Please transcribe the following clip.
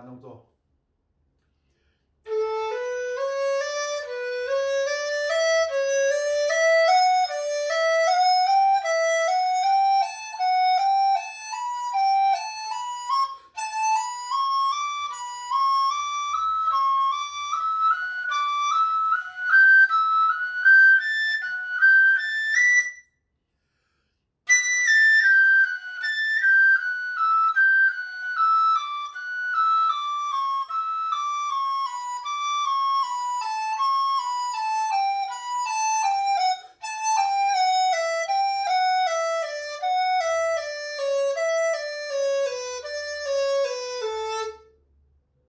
慢动作。